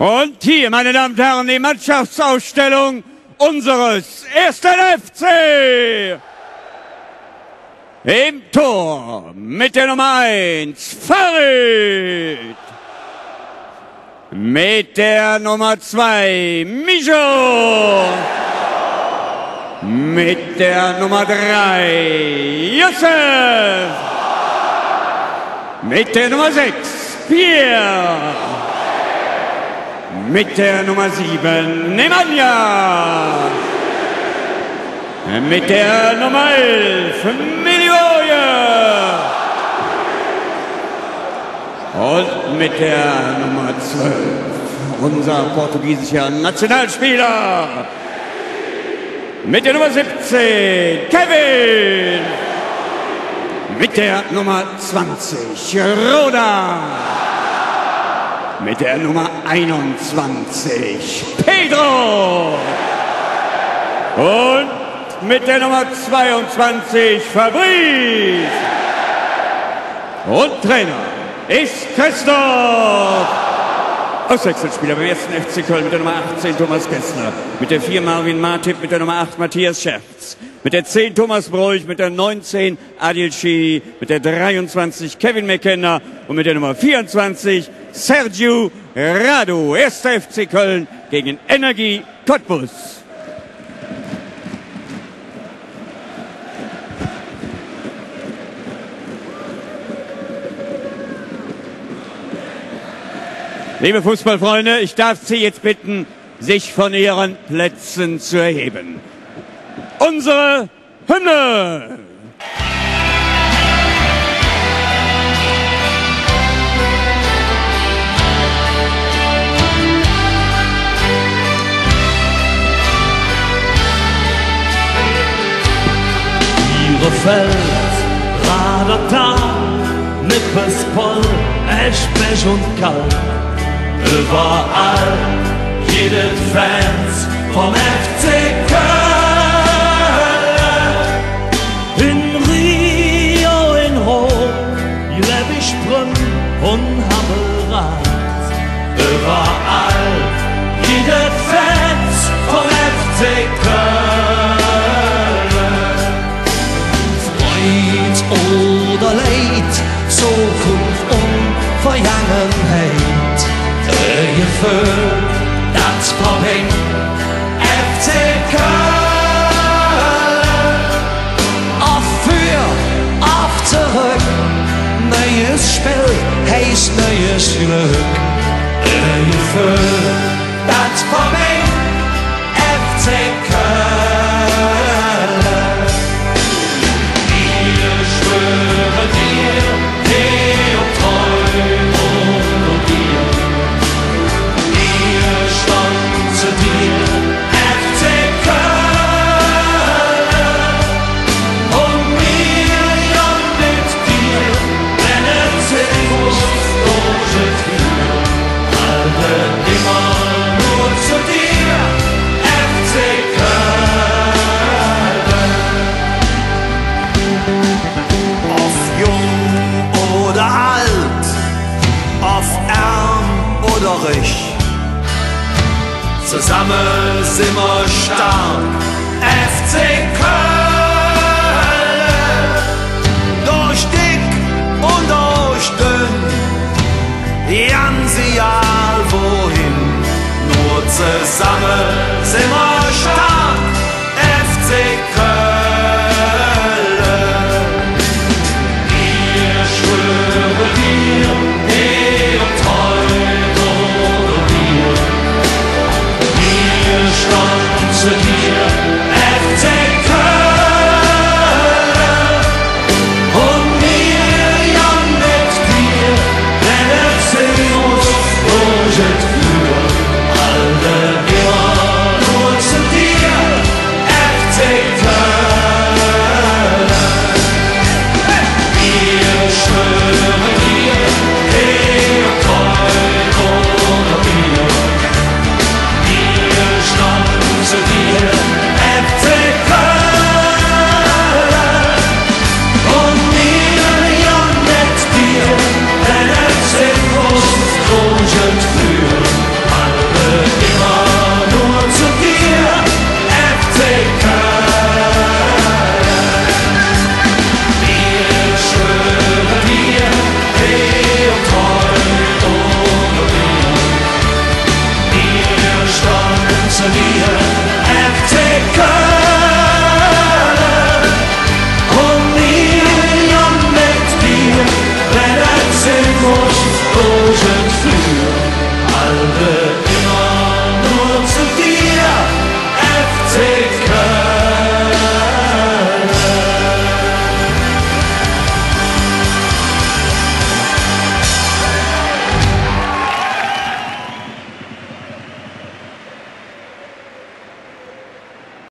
Und hier, meine Damen und Herren, die Mannschaftsausstellung unseres ersten FC. Im Tor mit der Nummer 1, Farid. Mit der Nummer 2, Mijo. Mit der Nummer 3, Josef. Mit der Nummer 6, Pierre. Mit der Nummer 7, Nemanja. Mit der Nummer 11, Milioje. Und mit der Nummer 12, unser portugiesischer Nationalspieler. Mit der Nummer 17, Kevin. Mit der Nummer 20, Roda. Mit der Nummer 21, Pedro. Und mit der Nummer 22 Fabrice. Und Trainer ist Christoph. Auswechselspieler beim ersten FC Köln mit der Nummer 18 Thomas Kessler, mit der 4 Marvin Martip, mit der Nummer 8 Matthias Scherz, mit der 10 Thomas Bräuch, mit der 19 Adil Shi, mit der 23 Kevin McKenna. Und mit der Nummer 24 Sergio Radu. Erster FC Köln gegen Energie Cottbus. Liebe Fußballfreunde, ich darf Sie jetzt bitten, sich von Ihren Plätzen zu erheben. Unsere Hymne! Ihre Feld, Radata, Nippes, Poll, Eschbech und Kalk überall jede Fans vom FC Köln. food that's popping. Efterkör Och fyr afterhook Nøjespil, hæs nøjeslyk Efterkör that's popping. Efterkör reich. Zusammen sind wir stark, FC Köln. Durch dick und durch dünn, ganz egal wohin, nur zusammen sind wir. Sür under.